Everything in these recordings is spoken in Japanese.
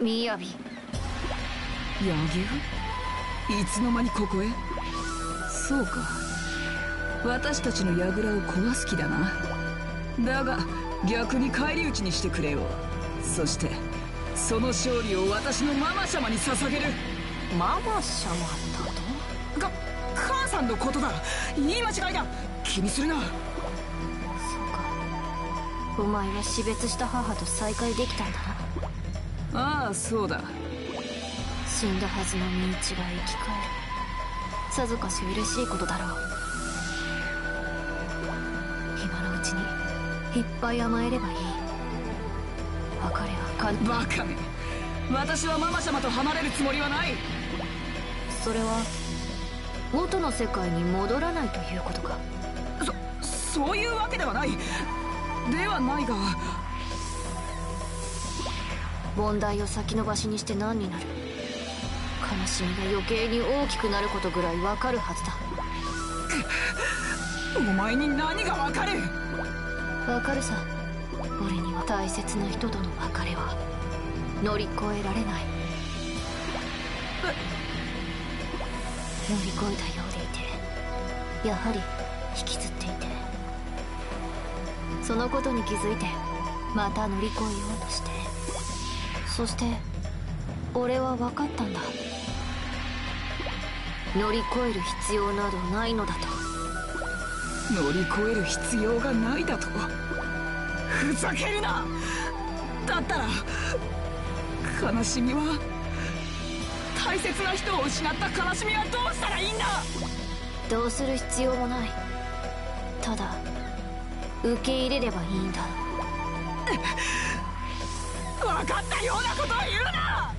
みやび。柳生？いつの間にここへ？そうか。私たちの櫓を壊す気だな。だが逆に返り討ちにしてくれよ。そしてその勝利を私のママ様に捧げる。ママ様だと？が母さんのことだ。言い間違いだ。気にするな。そうか。お前は死別した母と再会できたんだな。ああそうだ。死んだはずの身内が生き返る。さぞかし嬉しいことだろう。今のうちにいっぱい甘えればいい。別れは簡単バカ私はママ様と離れるつもりはない。それは元の世界に戻らないということか。そそういうわけではない。ではないが問題を先延ばしにして何になる？悲しみが余計に大きくなることぐらいわかるはずだ。お前に何がわかる？わかるさ。俺には大切な人との別れは乗り越えられない。乗り越えたようでいてやはり引きずっていてそのことに気づいてまた乗り越えようとして。そして俺は分かったんだ。乗り越える必要などないのだと。乗り越える必要がないだと。ふざけるな。だったら悲しみは大切な人を失った悲しみはどうしたらいいんだ。どうする必要もない。ただ受け入れればいいんだ。分かったようなことを言うな！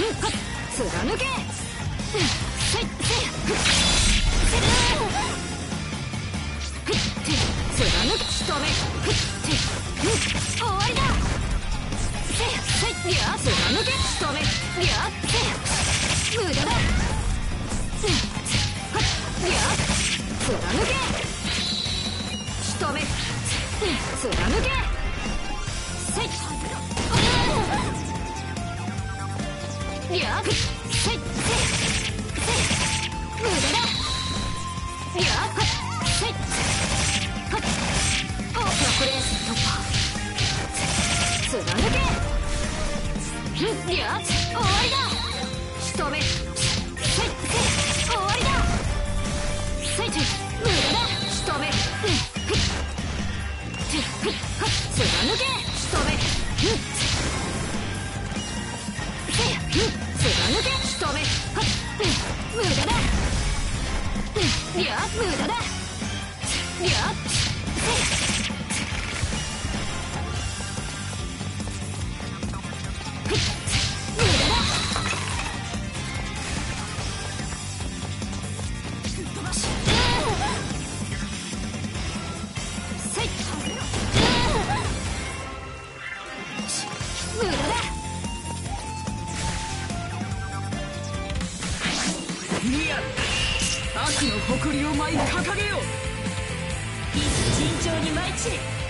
貫け貫け。仕留め終わりだすや貫け仕留めいや無駄だすや貫け仕留め貫けせい仕留め悪の誇りを舞い掲げよう。慎重に舞い散れ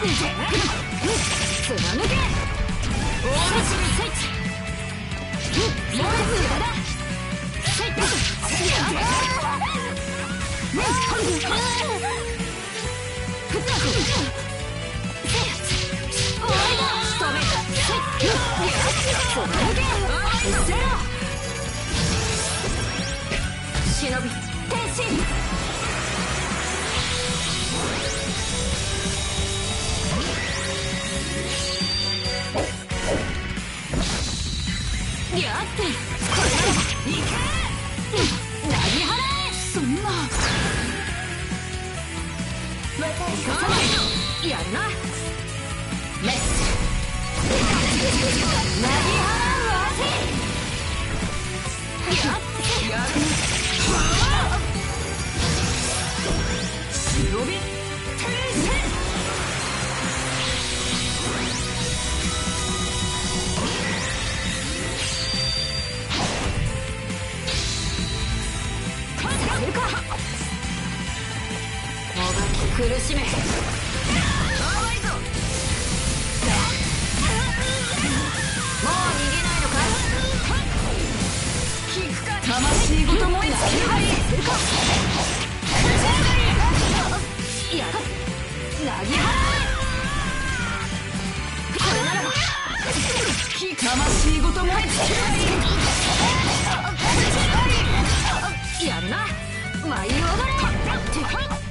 貫け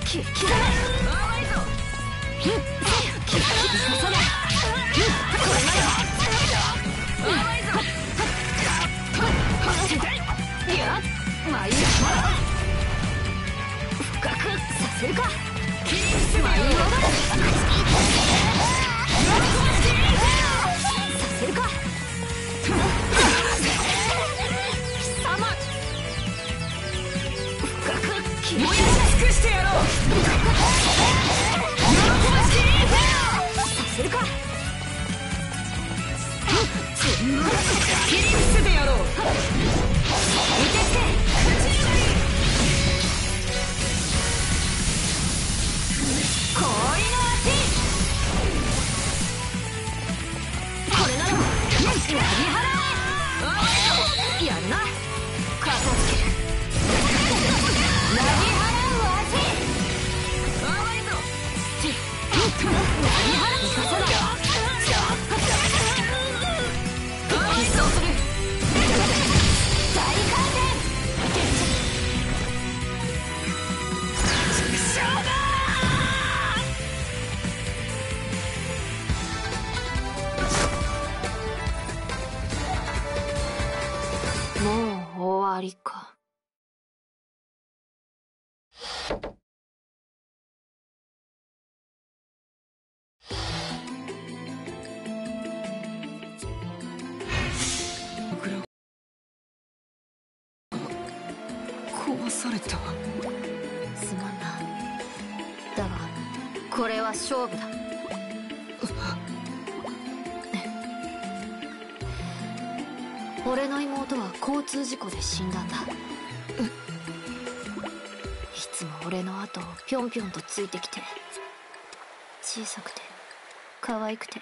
深くさせるかされたすまんな。だが、これは勝負だ。俺の妹は交通事故で死んだんだ。いつも俺の後をぴょんぴょんとついてきて、小さくて、可愛くて、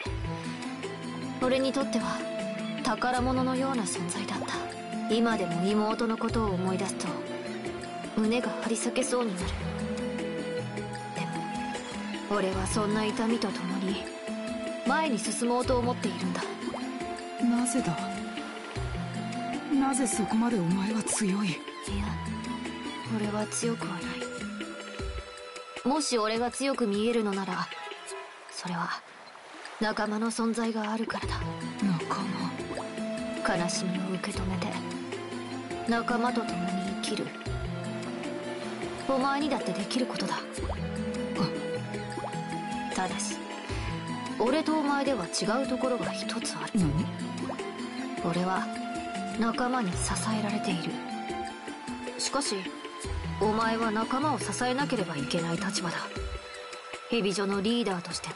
俺にとっては宝物のような存在だった。今でも妹のことを思い出すと、胸が張り裂けそうになる。でも、俺はそんな痛みとともに、前に進もうと思っているんだ。なぜだ？なぜそこまでお前は強い？いや、俺は強くはない。もし俺が強く見えるのなら、それは、仲間の存在があるからだ。仲間？悲しみを受け止めて、仲間と共に生きる。お前にだってできることだ。ただし、俺とお前では違うところが一つある。何？俺は仲間に支えられている。しかしお前は仲間を支えなければいけない立場だ。ヘビ女のリーダーとしてな。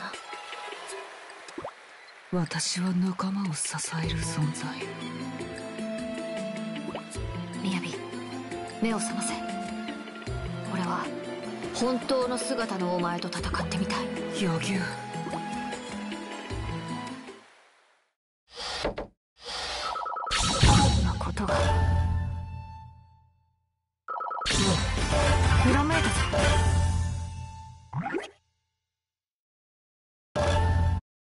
私は仲間を支える存在。みやび目を覚ませ本当の姿のお前と戦ってみたい。余裕